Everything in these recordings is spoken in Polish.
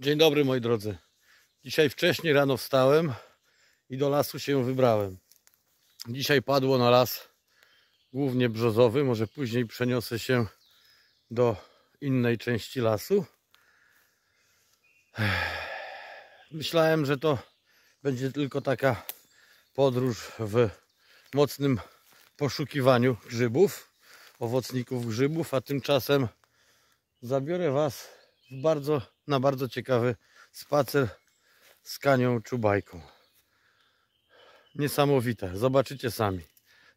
Dzień dobry moi drodzy. Dzisiaj wcześniej rano wstałem i do lasu się wybrałem. Dzisiaj padło na las głównie brzozowy, może później przeniosę się do innej części lasu. Myślałem, że to będzie tylko taka podróż w mocnym poszukiwaniu grzybów, owocników grzybów, a tymczasem zabiorę Was w bardzo, na bardzo ciekawy spacer z kanią czubajką. Niesamowite, zobaczycie sami.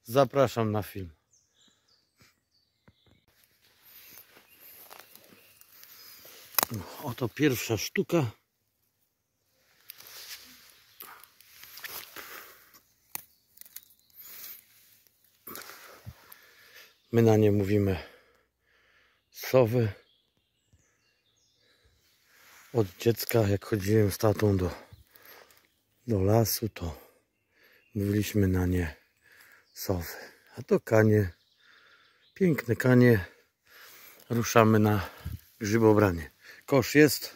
Zapraszam na film. Oto pierwsza sztuka. My na nie mówimy sowy. Od dziecka, jak chodziłem z tatą do, do lasu, to mówiliśmy na nie sowy. A to kanie, piękne kanie. Ruszamy na grzybobranie. Kosz jest.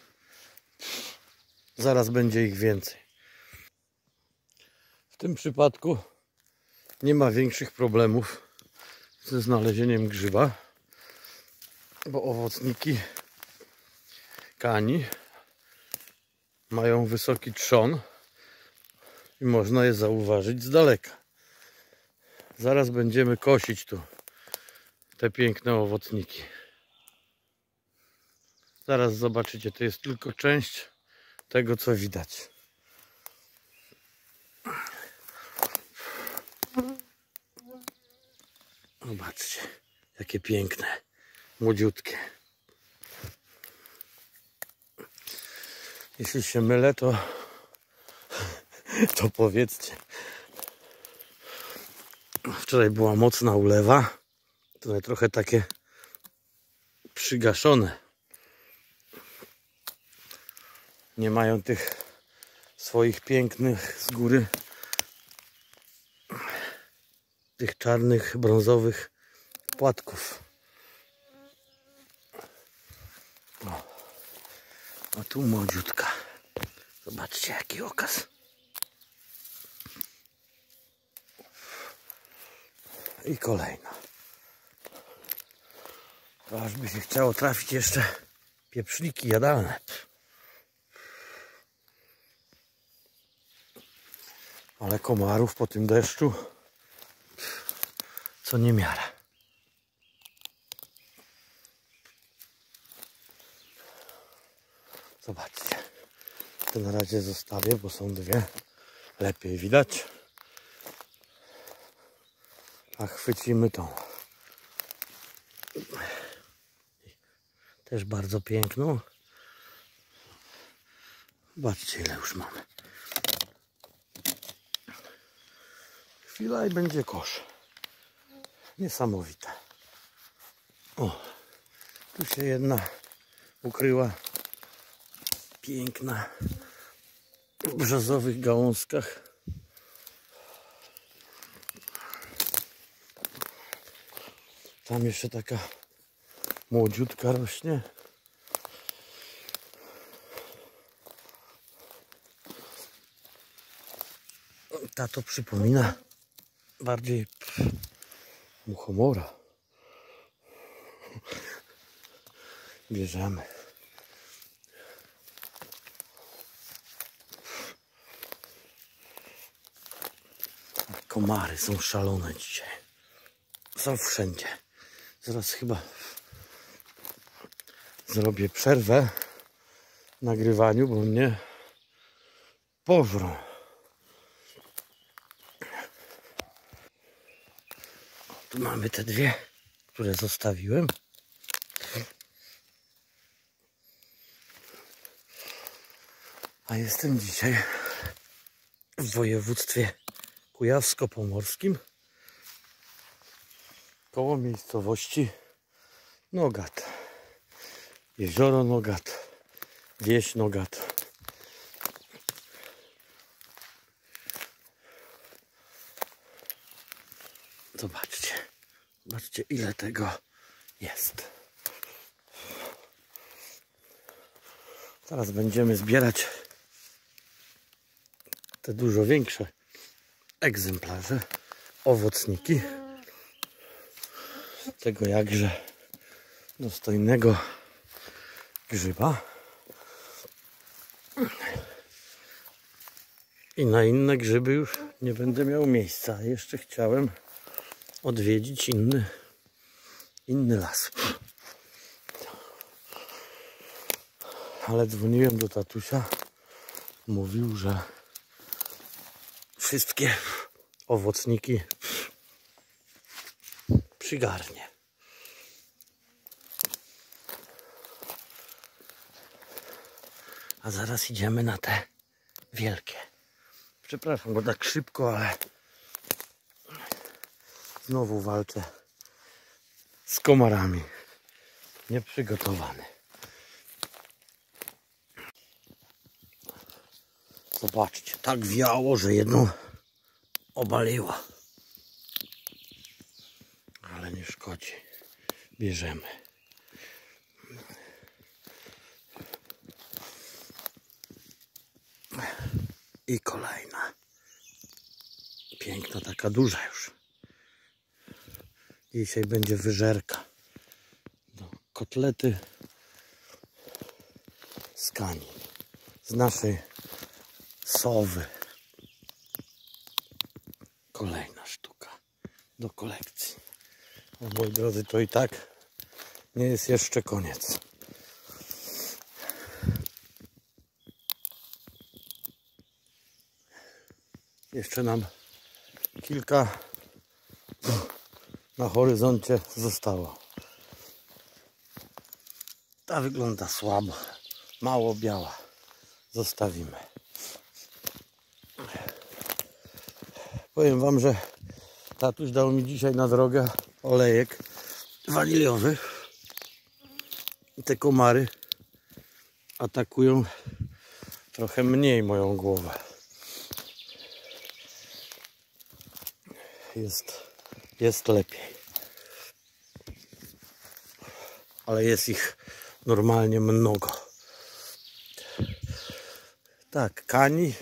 Zaraz będzie ich więcej. W tym przypadku nie ma większych problemów ze znalezieniem grzyba, bo owocniki kani mają wysoki trzon i można je zauważyć z daleka. Zaraz będziemy kosić tu te piękne owocniki. Zaraz zobaczycie, to jest tylko część tego, co widać. Zobaczcie, jakie piękne, młodziutkie. Jeśli się mylę, to, to powiedzcie. Wczoraj była mocna ulewa. Tutaj trochę takie przygaszone. Nie mają tych swoich pięknych z góry tych czarnych, brązowych płatków. A tu młodziutka. Zobaczcie jaki okaz. I kolejna. To aż by się chciało trafić jeszcze pieprzniki jadalne. Ale komarów po tym deszczu co nie miara. Zobaczcie. To na razie zostawię, bo są dwie. Lepiej widać. A chwycimy tą. Też bardzo piękną. Zobaczcie ile już mamy. Chwila i będzie kosz. Niesamowite. O, tu się jedna ukryła. Piękna. W brzozowych gałązkach. Tam jeszcze taka młodziutka rośnie. Ta to przypomina bardziej muchomora. Bierzemy. Komary są szalone dzisiaj. Są wszędzie. Zaraz chyba zrobię przerwę w nagrywaniu, bo mnie pożrą. Tu mamy te dwie, które zostawiłem. A jestem dzisiaj w województwie kujawsko-pomorskim koło miejscowości Nogat. Jezioro Nogat, wieś Nogat. Zobaczcie, zobaczcie ile tego jest. Teraz będziemy zbierać te dużo większe egzemplarze, owocniki tego jakże dostojnego grzyba. I na inne grzyby już nie będę miał miejsca. Jeszcze chciałem odwiedzić inny, inny las. Ale dzwoniłem do tatusia. Mówił, że wszystkie owocniki przygarnie. A zaraz idziemy na te wielkie. Przepraszam go tak szybko, ale znowu walczę z komarami. Nieprzygotowany. Zobaczcie, tak wiało, że jedną obaliła. Ale nie szkodzi. Bierzemy. I kolejna. Piękna, taka duża już. Dzisiaj będzie wyżerka. Do kotlety z kani. Z naszej sowy. Kolejna sztuka do kolekcji. O moi drodzy, to i tak nie jest jeszcze koniec. Jeszcze nam kilka na horyzoncie zostało. Ta wygląda słabo, mało biała. Zostawimy. Powiem Wam, że tatuś dał mi dzisiaj na drogę olejek waniliowy. I te komary atakują trochę mniej moją głowę. Jest, jest lepiej. Ale jest ich normalnie mnogo. Tak, kani,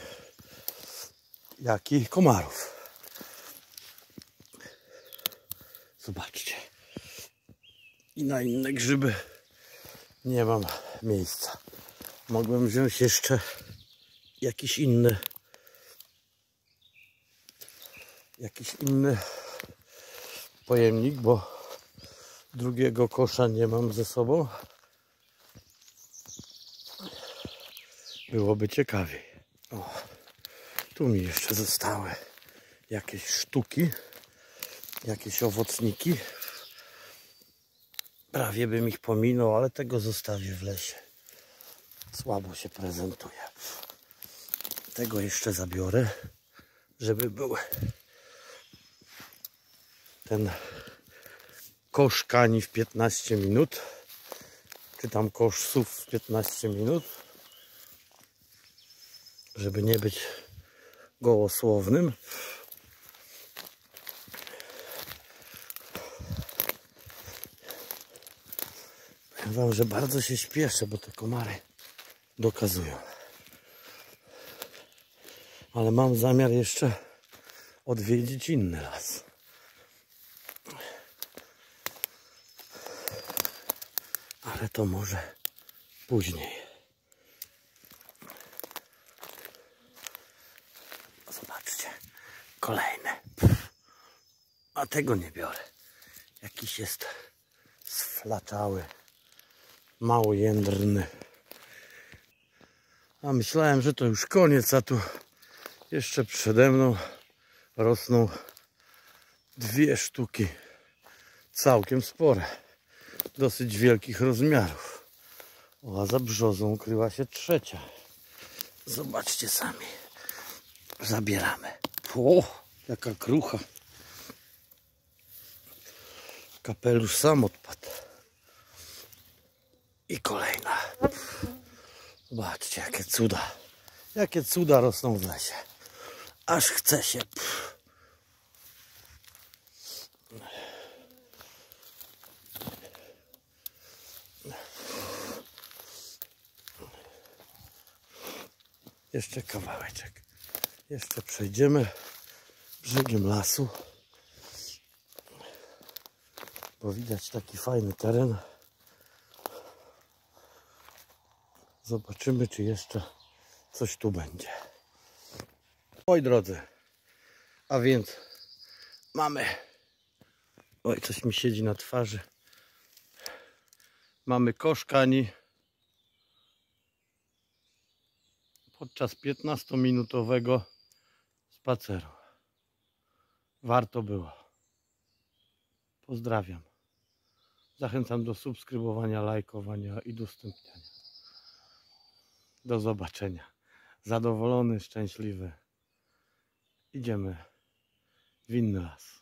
jak i komarów. Zobaczcie. I na inne grzyby nie mam miejsca. Mogłem wziąć jeszcze jakiś inny jakiś inny pojemnik, bo drugiego kosza nie mam ze sobą. Byłoby ciekawiej. O, tu mi jeszcze zostały jakieś sztuki, jakieś owocniki. Prawie bym ich pominął, ale tego zostawię w lesie. Słabo się prezentuje. Tego jeszcze zabiorę, żeby był ten kosz kani w 15 minut, czy tam kosz sów w 15 minut, żeby nie być gołosłownym. Wam, że bardzo się śpieszę, bo te komary dokazują. Ale mam zamiar jeszcze odwiedzić inny las. Ale to może później. Zobaczcie, kolejne. A tego nie biorę. Jakiś jest sflaczały, mało jędrny. A myślałem, że to już koniec, a tu jeszcze przede mną rosną dwie sztuki całkiem spore dosyć wielkich rozmiarów. O, a za brzozą ukryła się trzecia. Zobaczcie sami. Zabieramy. O, jaka krucha. Kapelusz sam odpadł. I kolejna. Zobaczcie, jakie cuda. Jakie cuda rosną w lesie. Aż chce się. Jeszcze kawałeczek. Jeszcze przejdziemy brzegiem lasu. Bo widać taki fajny teren. Zobaczymy, czy jeszcze coś tu będzie. Oj drodzy, a więc mamy. Oj, coś mi siedzi na twarzy. Mamy koszkani. Podczas 15-minutowego spaceru. Warto było. Pozdrawiam. Zachęcam do subskrybowania, lajkowania i udostępniania. Do zobaczenia. Zadowolony, szczęśliwy. Idziemy w inny las.